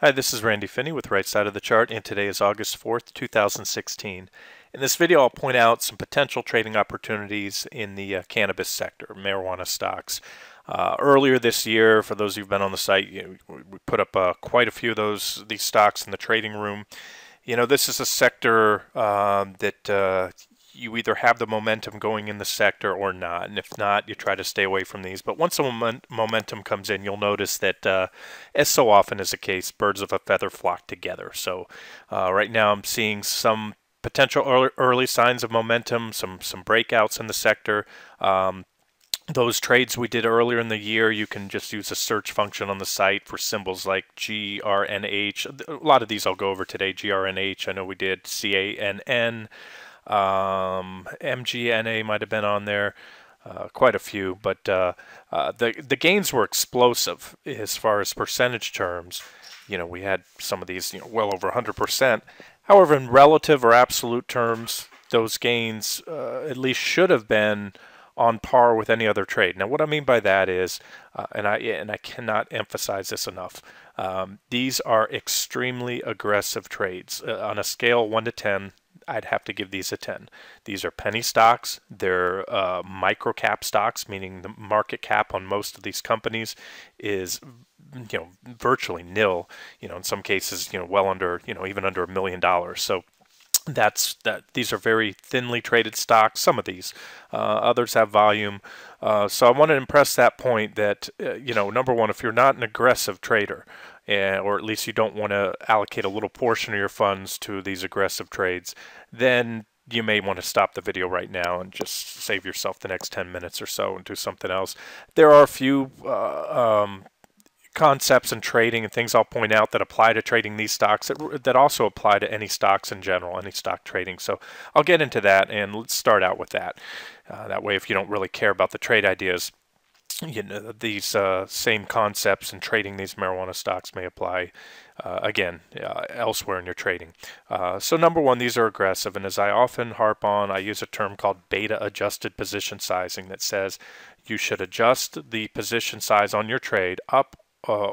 Hi, this is Randy Finney with Right Side of the Chart, and today is August 4th, 2016. In this video, I'll point out some potential trading opportunities in the uh, cannabis sector, marijuana stocks. Uh, earlier this year, for those who've been on the site, you know, we put up uh, quite a few of those these stocks in the trading room. You know, this is a sector um, that uh, you either have the momentum going in the sector or not. And if not, you try to stay away from these. But once the moment, momentum comes in, you'll notice that, uh, as so often is the case, birds of a feather flock together. So uh, right now I'm seeing some potential early, signs of momentum, some, some breakouts in the sector. Um, those trades we did earlier in the year, you can just use a search function on the site for symbols like GRNH. A lot of these I'll go over today. GRNH, I know we did CANN. Um, MGNA might have been on there. Uh, quite a few, but uh, uh, the the gains were explosive as far as percentage terms. You know, we had some of these, you know, well over 100%. However, in relative or absolute terms, those gains uh, at least should have been on par with any other trade. Now, what I mean by that is, uh, and I and I cannot emphasize this enough, um, these are extremely aggressive trades uh, on a scale one to ten. I'd have to give these a 10. These are penny stocks. They're uh, micro cap stocks, meaning the market cap on most of these companies is you know virtually nil. You know, in some cases, you know, well under you know even under a million dollars. So that's that these are very thinly traded stocks some of these uh, others have volume uh, so i want to impress that point that uh, you know number one if you're not an aggressive trader uh, or at least you don't want to allocate a little portion of your funds to these aggressive trades then you may want to stop the video right now and just save yourself the next 10 minutes or so and do something else there are a few uh, um, concepts in trading and things I'll point out that apply to trading these stocks that, that also apply to any stocks in general, any stock trading. So I'll get into that and let's start out with that. Uh, that way, if you don't really care about the trade ideas, you know, these uh, same concepts in trading these marijuana stocks may apply uh, again uh, elsewhere in your trading. Uh, so number one, these are aggressive, and as I often harp on, I use a term called beta adjusted position sizing that says you should adjust the position size on your trade up uh,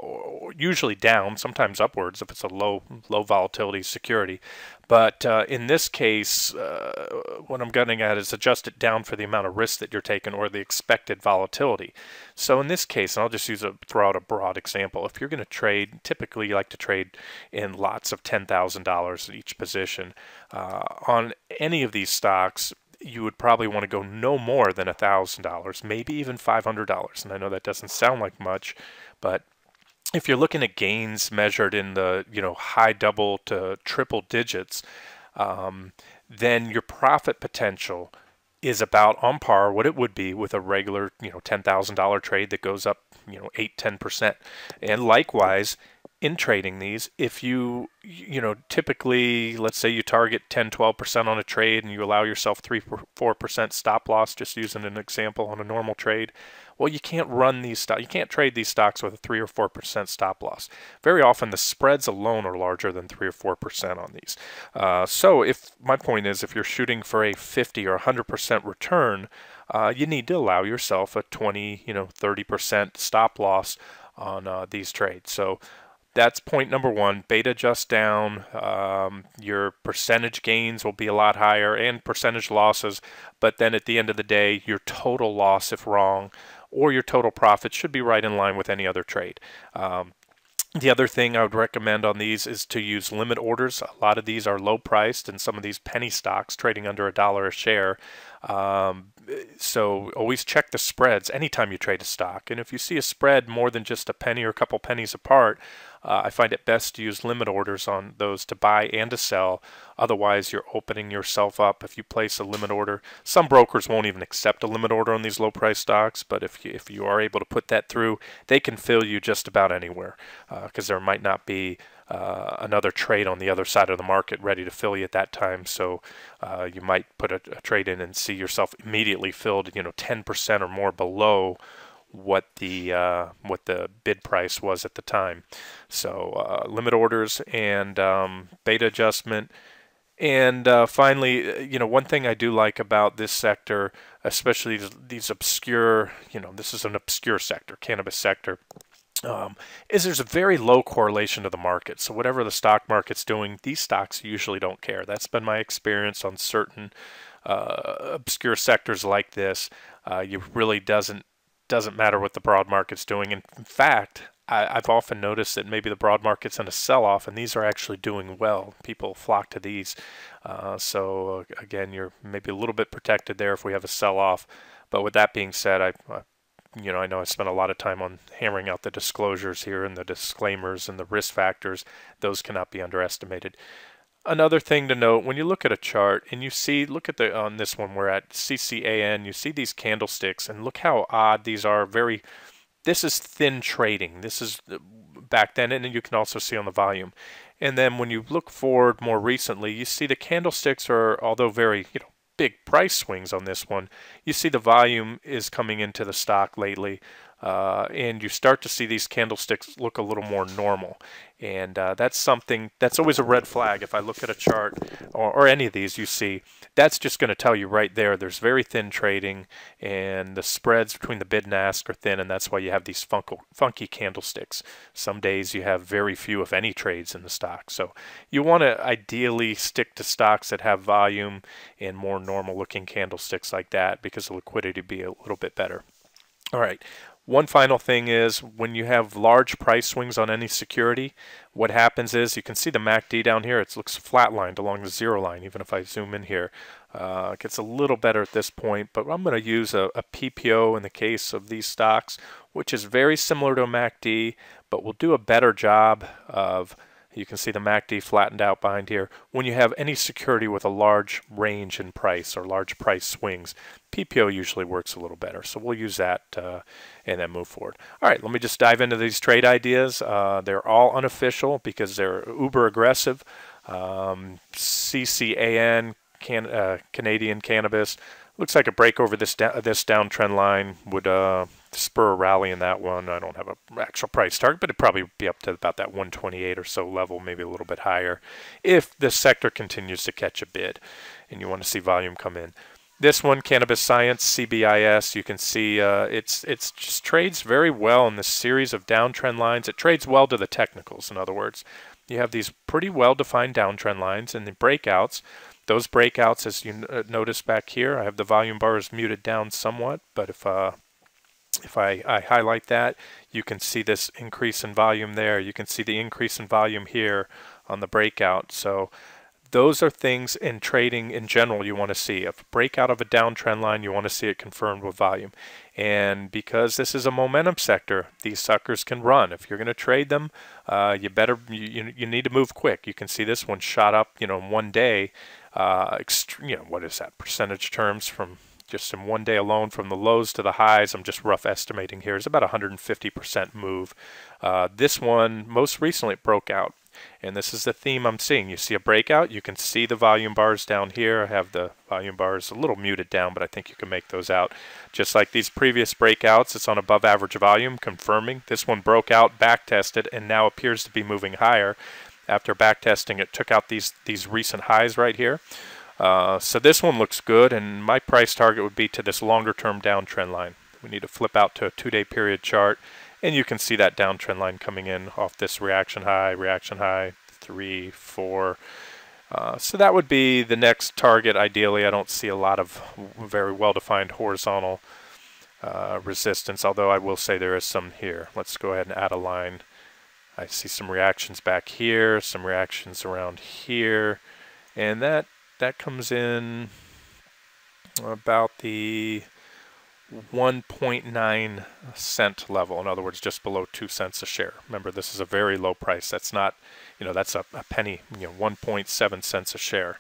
usually down, sometimes upwards if it's a low low volatility security. But uh, in this case, uh, what I'm getting at is adjust it down for the amount of risk that you're taking or the expected volatility. So in this case, and I'll just use a throw out a broad example. If you're going to trade, typically you like to trade in lots of $10,000 at each position. Uh, on any of these stocks, you would probably want to go no more than $1,000, maybe even $500. And I know that doesn't sound like much, but if you're looking at gains measured in the you know high double to triple digits, um, then your profit potential is about on par what it would be with a regular you know ten thousand dollar trade that goes up you know eight ten percent, and likewise in trading these if you you know typically let's say you target 10 12% on a trade and you allow yourself 3 4% stop loss just using an example on a normal trade well, you can't run these stocks. You can't trade these stocks with a three or four percent stop loss. Very often, the spreads alone are larger than three or four percent on these. Uh, so, if my point is, if you're shooting for a 50 or 100 percent return, uh, you need to allow yourself a 20, you know, 30 percent stop loss on uh, these trades. So that's point number one. Beta adjust down. Um, your percentage gains will be a lot higher and percentage losses. But then at the end of the day, your total loss, if wrong, or your total profit should be right in line with any other trade. Um, the other thing I would recommend on these is to use limit orders. A lot of these are low priced and some of these penny stocks trading under a dollar a share. Um, so always check the spreads anytime you trade a stock. And if you see a spread more than just a penny or a couple pennies apart, uh, I find it best to use limit orders on those to buy and to sell. Otherwise, you're opening yourself up if you place a limit order. Some brokers won't even accept a limit order on these low price stocks, but if you, if you are able to put that through, they can fill you just about anywhere because uh, there might not be uh, another trade on the other side of the market ready to fill you at that time. So uh, you might put a, a, trade in and see yourself immediately filled, you know, 10% or more below what the uh, what the bid price was at the time. So uh, limit orders and um, beta adjustment. And uh, finally, you know, one thing I do like about this sector, especially these obscure, you know, this is an obscure sector, cannabis sector um, is there's a very low correlation to the market. So whatever the stock market's doing, these stocks usually don't care. That's been my experience on certain uh, obscure sectors like this. Uh, you really doesn't doesn't matter what the broad market's doing. In fact, I, have often noticed that maybe the broad market's in a sell-off, and these are actually doing well. People flock to these. Uh, so uh, again, you're maybe a little bit protected there if we have a sell-off. But with that being said, I, I you know, I know I spent a lot of time on hammering out the disclosures here and the disclaimers and the risk factors. Those cannot be underestimated. Another thing to note when you look at a chart and you see, look at the on this one, we're at CCAN, you see these candlesticks and look how odd these are. Very, this is thin trading. This is uh, back then, and you can also see on the volume. And then when you look forward more recently, you see the candlesticks are, although very, you know, big price swings on this one. You see the volume is coming into the stock lately, uh, and you start to see these candlesticks look a little more normal. And uh, that's something that's always a red flag. If I look at a chart or, or any of these you see, that's just going to tell you right there there's very thin trading and the spreads between the bid and ask are thin, and that's why you have these funky, candlesticks. Some days you have very few, if any, trades in the stock. So you want to ideally stick to stocks that have volume and more normal looking candlesticks like that because the liquidity be a little bit better. All right, one final thing is when you have large price swings on any security, what happens is you can see the MACD down here. It looks flatlined along the zero line, even if I zoom in here. Uh, it gets a little better at this point, but I'm going to use a, a PPO in the case of these stocks, which is very similar to a MACD, but will do a better job of you can see the MACD flattened out behind here. When you have any security with a large range in price or large price swings, PPO usually works a little better. So we'll use that uh, and then move forward. All right, let me just dive into these trade ideas. Uh, they're all unofficial because they're uber aggressive. Um, CCAN, can, uh, Canadian Cannabis, looks like a break over this, da this downtrend line would uh, spur a rally in that one. I don't have an actual price target, but it'd probably be up to about that 128 or so level, maybe a little bit higher, if this sector continues to catch a bid and you want to see volume come in. This one, Cannabis Science, CBIS, you can see uh, it's it's just trades very well in this series of downtrend lines. It trades well to the technicals, in other words. You have these pretty well-defined downtrend lines and the breakouts. Those breakouts, as you uh, notice back here, I have the volume bars muted down somewhat, but if uh, if I, I highlight that, you can see this increase in volume there. You can see the increase in volume here on the breakout. So those are things in trading in general you want to see. If breakout of a downtrend line, you want to see it confirmed with volume. And because this is a momentum sector, these suckers can run. If you're going to trade them, uh, you better you, you need to move quick. You can see this one shot up, you know, in one day. Uh, you know, what is that percentage terms from just in one day alone from the lows to the highs, I'm just rough estimating here, is about 150% move. Uh, this one, most recently, broke out. And this is the theme I'm seeing. You see a breakout, you can see the volume bars down here. I have the volume bars a little muted down, but I think you can make those out. Just like these previous breakouts, it's on above average volume, confirming. This one broke out, back tested, and now appears to be moving higher. After back testing, it took out these, these recent highs right here. Uh, so this one looks good, and my price target would be to this longer term downtrend line. We need to flip out to a two-day period chart, and you can see that downtrend line coming in off this reaction high, reaction high, three, four. Uh, so that would be the next target. Ideally, I don't see a lot of very well-defined horizontal uh, resistance, although I will say there is some here. Let's go ahead and add a line. I see some reactions back here, some reactions around here, and that that comes in about the 1.9 cent level. In other words, just below two cents a share. Remember, this is a very low price. That's not, you know, that's a, a penny, you know, 1.7 cents a share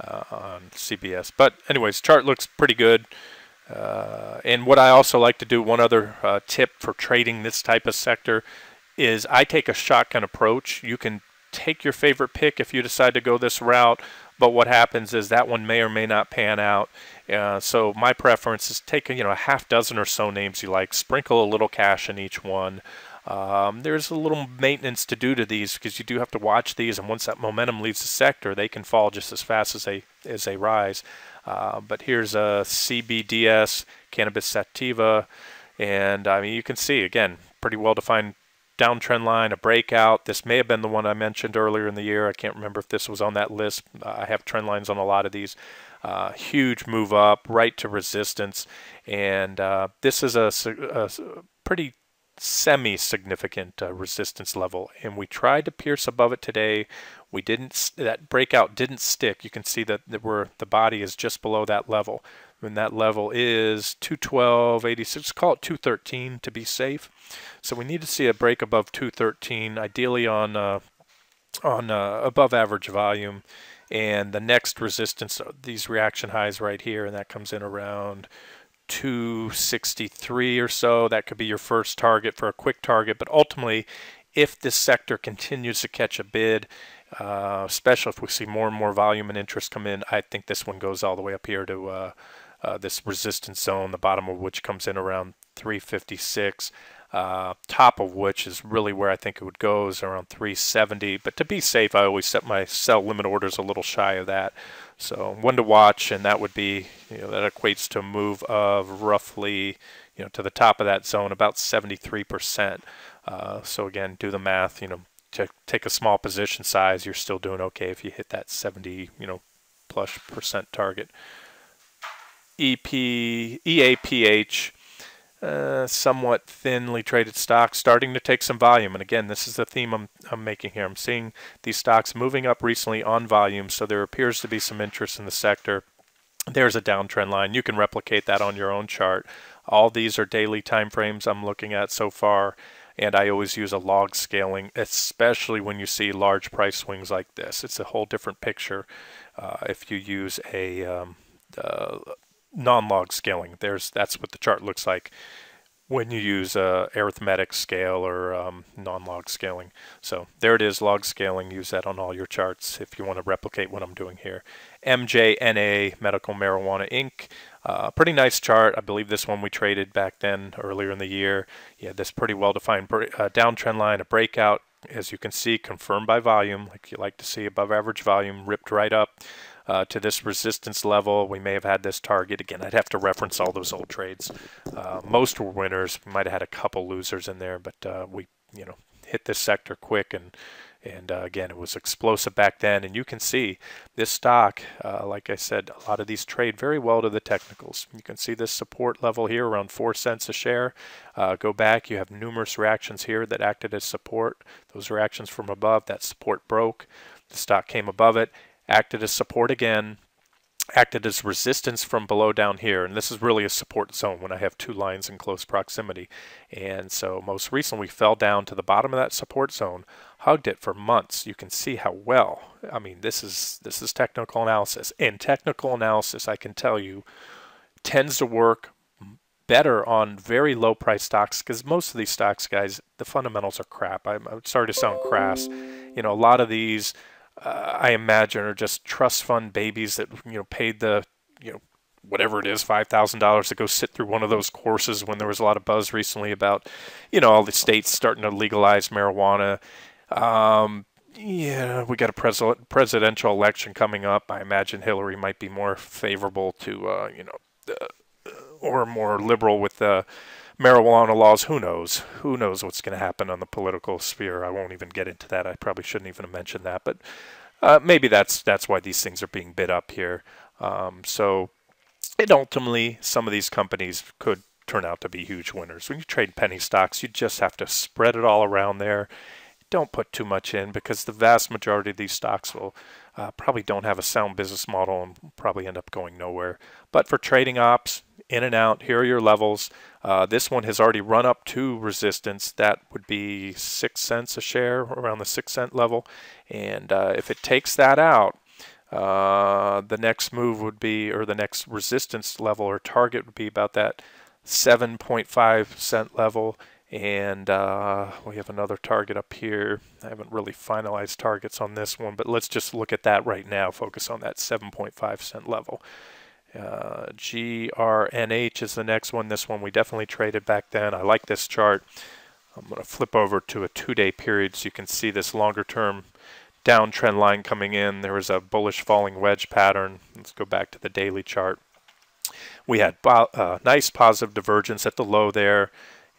uh, on CBS. But anyways, chart looks pretty good. Uh, and what I also like to do, one other uh, tip for trading this type of sector is I take a shotgun approach. You can take your favorite pick if you decide to go this route, but what happens is that one may or may not pan out. Uh, so my preference is take you know a half dozen or so names you like, sprinkle a little cash in each one. Um, there's a little maintenance to do to these because you do have to watch these, and once that momentum leaves the sector, they can fall just as fast as they as they rise. Uh, but here's a CBDS cannabis sativa, and I mean you can see again pretty well defined downtrend line, a breakout. This may have been the one I mentioned earlier in the year. I can't remember if this was on that list. I have trend lines on a lot of these. Uh, huge move up right to resistance, and uh, this is a, a pretty semi-significant uh, resistance level and we tried to pierce above it today. We didn't that breakout didn't stick. You can see that, that we're the body is just below that level. And that level is 212.86 call it 213 to be safe. So we need to see a break above 213 ideally on uh, on uh, above average volume. And the next resistance these reaction highs right here and that comes in around 263 or so. That could be your first target for a quick target. But ultimately, if this sector continues to catch a bid, uh, especially if we see more and more volume and interest come in, I think this one goes all the way up here to uh, uh, this resistance zone, the bottom of which comes in around 356 uh, top of which is really where I think it would go is around 370. But to be safe, I always set my sell limit orders a little shy of that. So one to watch, and that would be, you know, that equates to a move of roughly, you know, to the top of that zone, about 73%. Uh, so again, do the math, you know, to take a small position size, you're still doing okay if you hit that 70, you know, plus percent target. EP, EAPH, uh, somewhat thinly traded stocks starting to take some volume. And again, this is the theme I'm, I'm making here. I'm seeing these stocks moving up recently on volume, so there appears to be some interest in the sector. There's a downtrend line. You can replicate that on your own chart. All these are daily time frames I'm looking at so far, and I always use a log scaling, especially when you see large price swings like this. It's a whole different picture uh, if you use a um, uh, non-log scaling. There's that's what the chart looks like when you use a arithmetic scale or um, non-log scaling. So there it is, log scaling. Use that on all your charts if you want to replicate what I'm doing here. MJNA Medical Marijuana Inc. Uh, pretty nice chart. I believe this one we traded back then earlier in the year. Yeah, this pretty well-defined uh, downtrend line, a breakout. As you can see, confirmed by volume, like you like to see above average volume, ripped right up uh, to this resistance level. We may have had this target. Again, I'd have to reference all those old trades. Uh, most were winners. We might have had a couple losers in there, but uh, we, you know, hit this sector quick and and uh, again, it was explosive back then. And you can see this stock, uh, like I said, a lot of these trade very well to the technicals. You can see this support level here around 4 cents a share. Uh, go back, you have numerous reactions here that acted as support. Those reactions from above, that support broke. The stock came above it acted as support again, acted as resistance from below down here. And this is really a support zone when I have two lines in close proximity. And so most recently we fell down to the bottom of that support zone, hugged it for months. You can see how well, I mean, this is, this is technical analysis. And technical analysis, I can tell you, tends to work better on very low price stocks because most of these stocks, guys, the fundamentals are crap. I'm, I'm sorry to sound crass. You know, a lot of these uh, I imagine are just trust fund babies that you know paid the you know whatever it is five thousand dollars to go sit through one of those courses when there was a lot of buzz recently about you know all the states starting to legalize marijuana. Um, yeah, we got a pres- presidential election coming up. I imagine Hillary might be more favorable to uh, you know uh, or more liberal with the marijuana laws, who knows? Who knows what's going to happen on the political sphere? I won't even get into that. I probably shouldn't even have mentioned that, but uh, maybe that's that's why these things are being bid up here. Um, so, and ultimately, some of these companies could turn out to be huge winners. When you trade penny stocks, you just have to spread it all around there. Don't put too much in because the vast majority of these stocks will uh, probably don't have a sound business model and probably end up going nowhere. But for trading ops, in and out, here are your levels. Uh, this one has already run up to resistance. That would be six cents a share, around the six cent level. And uh, if it takes that out, uh, the next move would be, or the next resistance level or target would be about that 7.5 cent level. And uh, we have another target up here. I haven't really finalized targets on this one, but let's just look at that right now. Focus on that 7.5 cent level. Uh, GRNH is the next one. This one we definitely traded back then. I like this chart. I'm going to flip over to a two-day period so you can see this longer-term downtrend line coming in. There was a bullish falling wedge pattern. Let's go back to the daily chart. We had uh, nice positive divergence at the low there.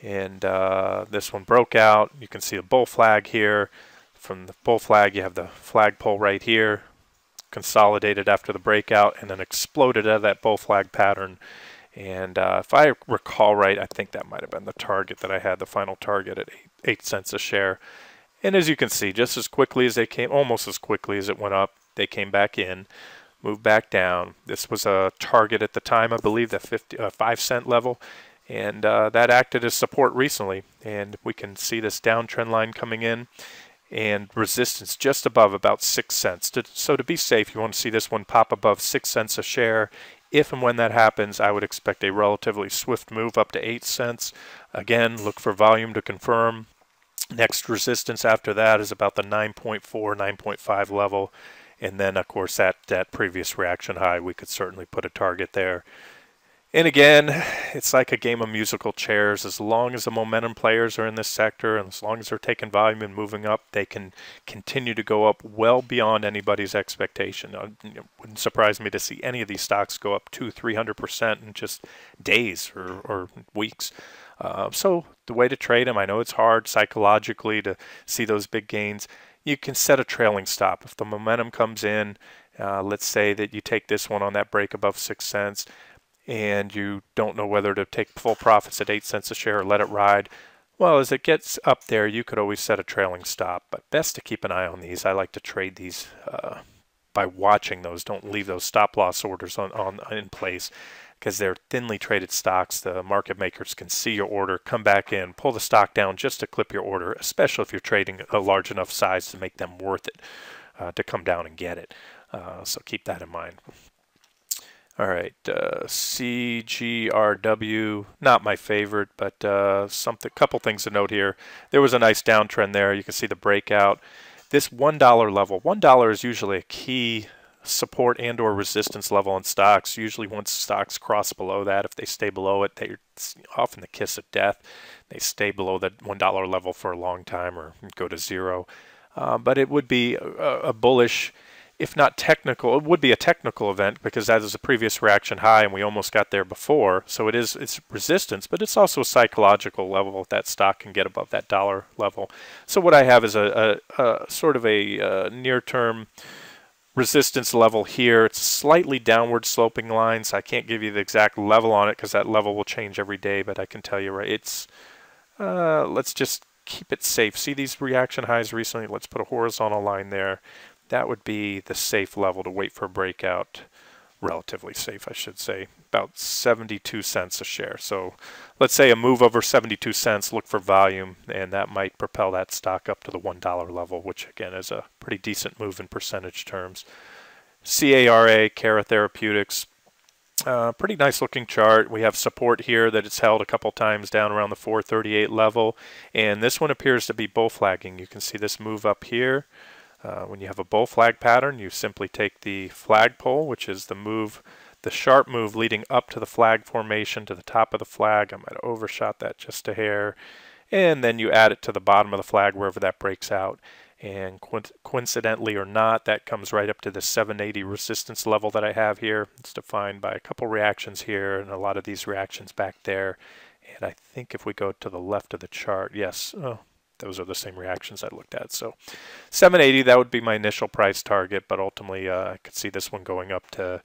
and uh, this one broke out. You can see a bull flag here. From the bull flag, you have the flagpole right here, consolidated after the breakout, and then exploded out of that bull flag pattern. And uh, if I recall right, I think that might have been the target that I had, the final target at eight, eight cents a share. And as you can see, just as quickly as they came, almost as quickly as it went up, they came back in, moved back down. This was a target at the time, I believe, the 50, uh, 5 cent level and uh, that acted as support recently and we can see this downtrend line coming in and resistance just above about six cents. To, so to be safe you want to see this one pop above six cents a share. If and when that happens I would expect a relatively swift move up to eight cents. Again look for volume to confirm. Next resistance after that is about the 9.4 9.5 level. And then of course that that previous reaction high we could certainly put a target there and again, it's like a game of musical chairs. As long as the momentum players are in this sector and as long as they're taking volume and moving up, they can continue to go up well beyond anybody's expectation. Uh, it wouldn't surprise me to see any of these stocks go up two, three hundred percent in just days or, or weeks. Uh, so the way to trade them, I know it's hard psychologically to see those big gains. You can set a trailing stop. If the momentum comes in, uh, let's say that you take this one on that break above six cents and you don't know whether to take full profits at 8 cents a share or let it ride, well, as it gets up there, you could always set a trailing stop. But best to keep an eye on these. I like to trade these uh, by watching those. Don't leave those stop loss orders on, on in place because they're thinly traded stocks. The market makers can see your order, come back in, pull the stock down just to clip your order, especially if you're trading a large enough size to make them worth it uh, to come down and get it. Uh, so keep that in mind. All right, uh, CGRW, not my favorite, but uh, something. Couple things to note here. There was a nice downtrend there. You can see the breakout. This one dollar level. One dollar is usually a key support and/or resistance level in stocks. Usually, once stocks cross below that, if they stay below it, they're often the kiss of death. They stay below that one dollar level for a long time or go to zero. Uh, but it would be a, a bullish if not technical, it would be a technical event because that is a previous reaction high and we almost got there before. So it is it's resistance, but it's also a psychological level that stock can get above that dollar level. So what I have is a, a, a sort of a, a uh, near-term resistance level here. It's slightly downward sloping line, so I can't give you the exact level on it because that level will change every day, but I can tell you right, it's, uh, let's just keep it safe. See these reaction highs recently? Let's put a horizontal line there that would be the safe level to wait for a breakout. Relatively safe, I should say. About 72 cents a share. So let's say a move over 72 cents, look for volume, and that might propel that stock up to the $1 level, which again is a pretty decent move in percentage terms. CARA, Cara Therapeutics, uh, pretty nice looking chart. We have support here that it's held a couple times down around the 438 level. And this one appears to be bull flagging. You can see this move up here. Uh, when you have a bull flag pattern, you simply take the flagpole, which is the move, the sharp move leading up to the flag formation to the top of the flag. I might have overshot that just a hair. And then you add it to the bottom of the flag wherever that breaks out. And coincidentally or not, that comes right up to the 780 resistance level that I have here. It's defined by a couple reactions here and a lot of these reactions back there. And I think if we go to the left of the chart, yes, oh, those are the same reactions I looked at. So 780, that would be my initial price target, but ultimately uh, I could see this one going up to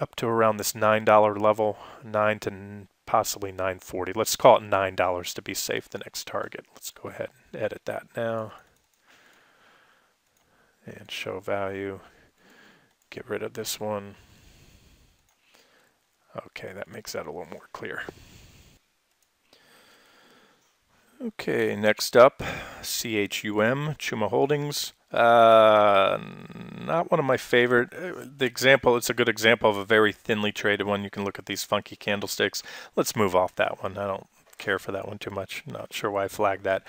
up to around this $9 level, 9 to possibly 940. Let's call it $9 to be safe, the next target. Let's go ahead and edit that now. And show value. Get rid of this one. Okay, that makes that a little more clear. Okay, next up, CHUM, Chuma Holdings. Uh, not one of my favorite. Uh, the example, it's a good example of a very thinly traded one. You can look at these funky candlesticks. Let's move off that one. I don't care for that one too much. Not sure why I flagged that.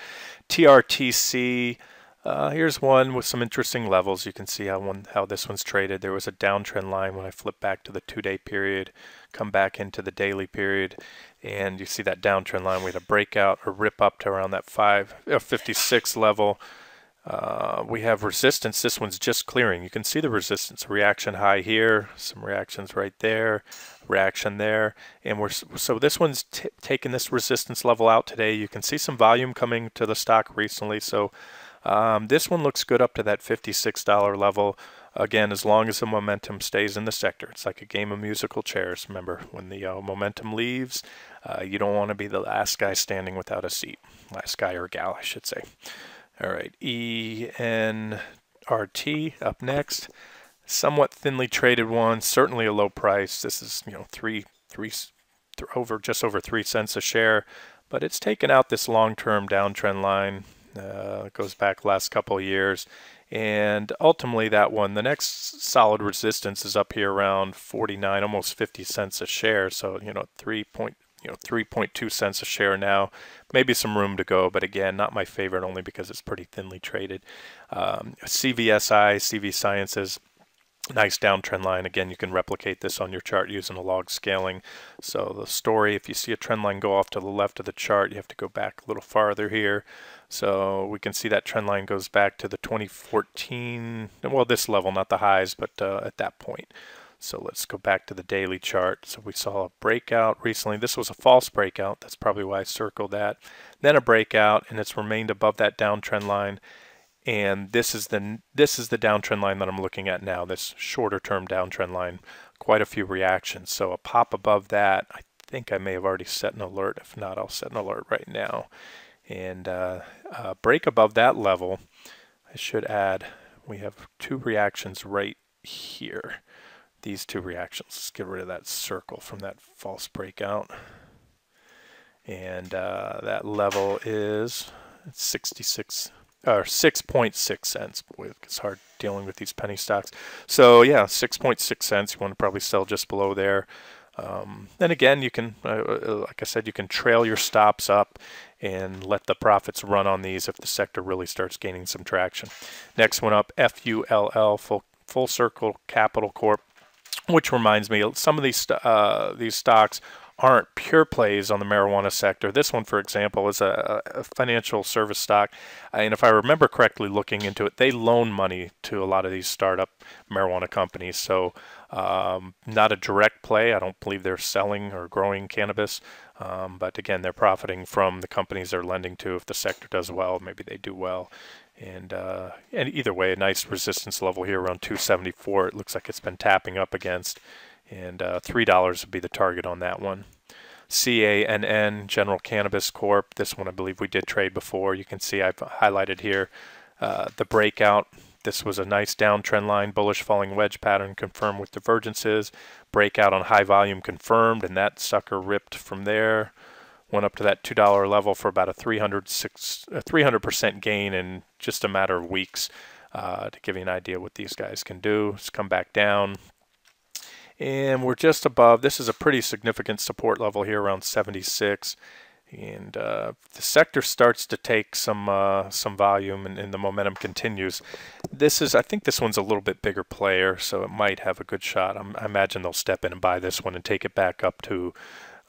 TRTC. Uh, here's one with some interesting levels. You can see how one how this one's traded. There was a downtrend line when I flip back to the two-day period, come back into the daily period, and you see that downtrend line. We had a breakout or rip up to around that 5 uh, 56 level. Uh, we have resistance. This one's just clearing. You can see the resistance. Reaction high here, some reactions right there, reaction there. And we're so this one's taking this resistance level out today. You can see some volume coming to the stock recently. So um, this one looks good up to that $56 level. Again, as long as the momentum stays in the sector. It's like a game of musical chairs. Remember, when the uh, momentum leaves, uh, you don't want to be the last guy standing without a seat. Last guy or gal, I should say. All right, ENRT up next. Somewhat thinly traded one, certainly a low price. This is, you know, three, three, th over just over three cents a share, but it's taken out this long-term downtrend line. Uh, goes back last couple years, and ultimately that one, the next solid resistance is up here around 49, almost 50 cents a share. So you know, three point you know 3.2 cents a share now. Maybe some room to go but again not my favorite only because it's pretty thinly traded. Um, CVSI CV Sciences nice downtrend line again you can replicate this on your chart using a log scaling so the story if you see a trend line go off to the left of the chart you have to go back a little farther here so we can see that trend line goes back to the 2014 well this level not the highs but uh, at that point so let's go back to the daily chart. So we saw a breakout recently. This was a false breakout. That's probably why I circled that. Then a breakout, and it's remained above that downtrend line. And this is the this is the downtrend line that I'm looking at now. This shorter term downtrend line. Quite a few reactions. So a pop above that. I think I may have already set an alert. If not, I'll set an alert right now. And uh, break above that level. I should add. We have two reactions right here these two reactions. Let's get rid of that circle from that false breakout. And uh, that level is 66 or 6.6 cents. Boy, it's hard dealing with these penny stocks. So yeah, 6.6 cents. You want to probably sell just below there. Um, then again, you can, uh, uh, like I said, you can trail your stops up and let the profits run on these if the sector really starts gaining some traction. Next one up, FULL, Full, Full Circle Capital Corp. Which reminds me, some of these uh, these stocks aren't pure plays on the marijuana sector. This one, for example, is a, a, financial service stock. And if I remember correctly looking into it, they loan money to a lot of these startup marijuana companies. So um, not a direct play. I don't believe they're selling or growing cannabis. Um, but again, they're profiting from the companies they're lending to. If the sector does well, maybe they do well. And, uh, and either way, a nice resistance level here around 274. It looks like it's been tapping up against. And uh, $3 would be the target on that one. CANN, General Cannabis Corp. This one I believe we did trade before. You can see I've highlighted here uh, the breakout. This was a nice downtrend line, bullish falling wedge pattern confirmed with divergences. Breakout on high volume confirmed, and that sucker ripped from there went up to that $2 level for about a 300 300% gain in just a matter of weeks uh, to give you an idea what these guys can do. It's come back down. And we're just above, this is a pretty significant support level here around 76. And uh, the sector starts to take some uh, some volume and, and, the momentum continues. This is, I think this one's a little bit bigger player, so it might have a good shot. I'm, i imagine they'll step in and buy this one and take it back up to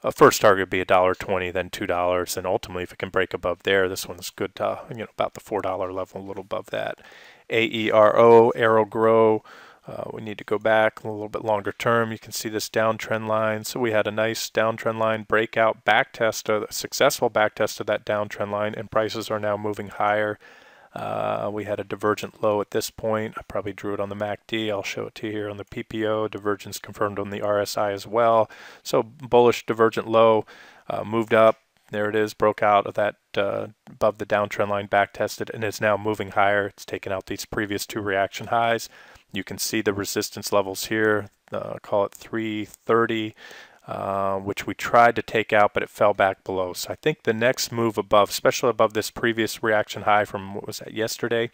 a first target would be a dollar twenty, then two dollars, and ultimately, if it can break above there, this one's good to you know about the four dollar level, a little above that. AERO, AeroGrow. Uh, we need to go back a little bit longer term. You can see this downtrend line. So we had a nice downtrend line breakout, back test, a successful back test of that downtrend line, and prices are now moving higher. Uh, we had a divergent low at this point. I probably drew it on the MACD. I'll show it to you here on the PPO. Divergence confirmed on the RSI as well. So bullish divergent low uh, moved up. There it is, broke out of that uh, above the downtrend line, back tested, and is now moving higher. It's taken out these previous two reaction highs. You can see the resistance levels here. Uh, call it 330. Uh, which we tried to take out, but it fell back below. So I think the next move above, especially above this previous reaction high from what was that yesterday,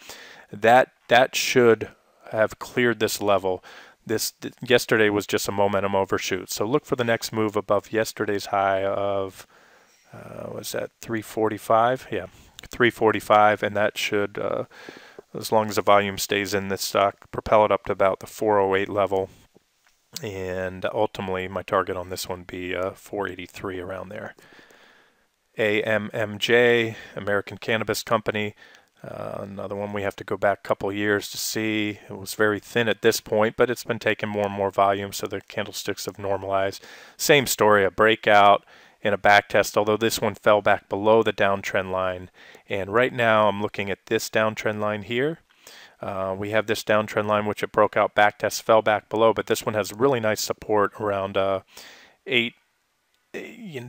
that that should have cleared this level. This th yesterday was just a momentum overshoot. So look for the next move above yesterday's high of uh, was that 345? Yeah, 345, and that should. As long as the volume stays in this stock, propel it up to about the 408 level and ultimately my target on this one be uh, 483 around there. AMMJ, American Cannabis Company. Uh, another one we have to go back a couple years to see. It was very thin at this point, but it's been taking more and more volume, so the candlesticks have normalized. Same story, a breakout and a back test, although this one fell back below the downtrend line. And right now I'm looking at this downtrend line here. Uh, we have this downtrend line which it broke out back test, fell back below, but this one has really nice support around uh, 8,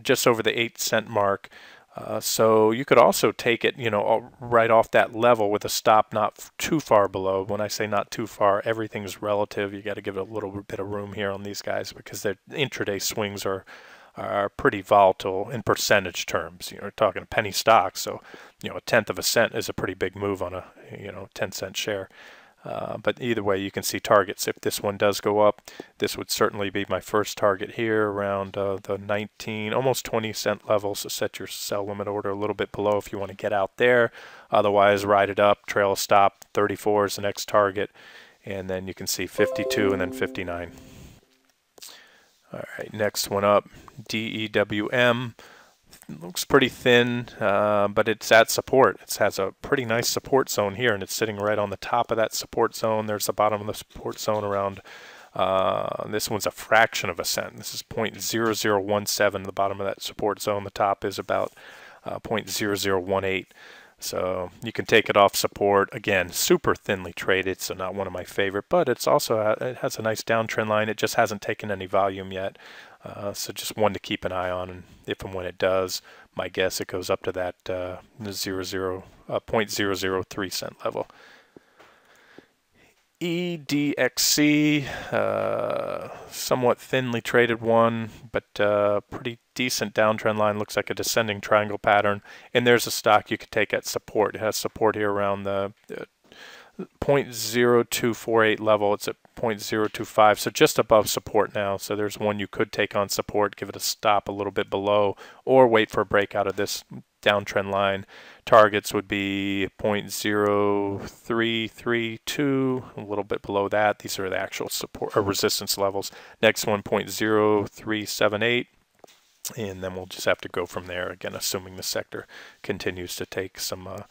just over the 8 cent mark. Uh, so you could also take it, you know, right off that level with a stop not too far below. When I say not too far, everything's relative. You got to give it a little bit of room here on these guys because their intraday swings are are pretty volatile in percentage terms. You know, we're talking penny stocks, so you know a tenth of a cent is a pretty big move on a you know 10 cent share. Uh, but either way, you can see targets. If this one does go up, this would certainly be my first target here around uh, the 19, almost 20 cent level. So set your sell limit order a little bit below if you want to get out there. Otherwise, ride it up, trail a stop. 34 is the next target. And then you can see 52 and then 59. All right, next one up, DEWM. Looks pretty thin, uh, but it's at support. It has a pretty nice support zone here, and it's sitting right on the top of that support zone. There's the bottom of the support zone around, uh, this one's a fraction of a cent. This is 0.0017, the bottom of that support zone. The top is about uh, 0.0018. So you can take it off support. Again, super thinly traded, so not one of my favorite, but it's also uh, it has a nice downtrend line. It just hasn't taken any volume yet. Uh, so just one to keep an eye on, and if and when it does, my guess it goes up to that uh, 0, 0, uh, 0.003 cent level. EDXC, uh, somewhat thinly traded one, but uh, pretty decent downtrend line. Looks like a descending triangle pattern. And there's a stock you could take at support. It has support here around the uh, 0.0248 level. It's at 0.025, so just above support now. So there's one you could take on support, give it a stop a little bit below, or wait for a breakout of this downtrend line. Targets would be 0.0332, a little bit below that. These are the actual support or resistance levels. Next one, 0.0378 and then we'll just have to go from there again assuming the sector continues to take some uh,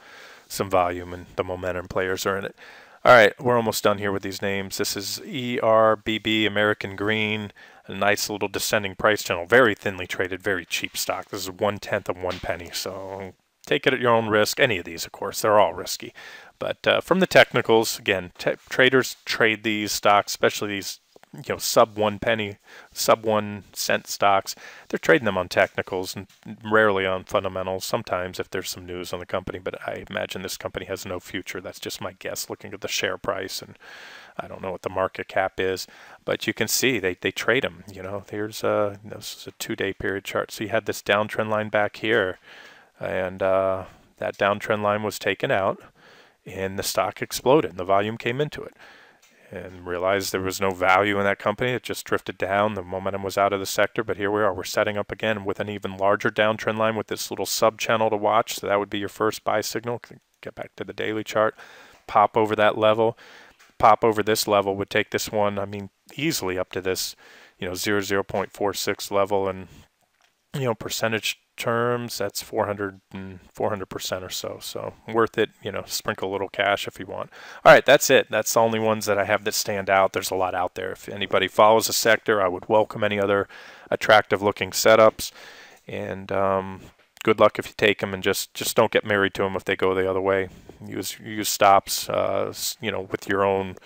some volume and the momentum players are in it all right we're almost done here with these names. This is ERBB American Green a nice little descending price channel. Very thinly traded very cheap stock. This is one tenth of one penny so take it at your own risk. Any of these of course they're all risky. But uh, from the technicals again traders trade these stocks especially these you know sub one penny, sub one cent stocks. They're trading them on technicals and rarely on fundamentals. Sometimes if there's some news on the company, but I imagine this company has no future. That's just my guess, looking at the share price and I don't know what the market cap is, but you can see they, they trade them. You know, there's a this is a two-day period chart. So you had this downtrend line back here, and uh, that downtrend line was taken out, and the stock exploded, and the volume came into it and realized there was no value in that company. It just drifted down. The momentum was out of the sector, but here we are. We're setting up again with an even larger downtrend line with this little sub channel to watch. So that would be your first buy signal. Get back to the daily chart, pop over that level, pop over this level would take this one, I mean, easily up to this, you know, 0, 0.46 level and, you know, percentage terms, that's 400 and 400% or so. So worth it, you know, sprinkle a little cash if you want. All right, that's it. That's the only ones that I have that stand out. There's a lot out there. If anybody follows the sector, I would welcome any other attractive looking setups. And um, good luck if you take them and just, just don't get married to them if they go the other way. Use, use stops, uh, you know, with your own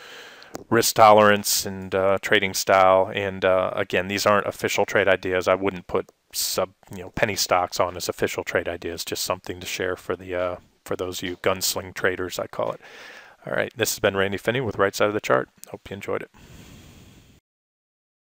risk tolerance and uh, trading style. And uh, again, these aren't official trade ideas. I wouldn't put sub you know penny stocks on as official trade ideas. Just something to share for the uh, for those of you gunsling traders, I call it. All right, this has been Randy Finney with Right Side of the Chart. Hope you enjoyed it.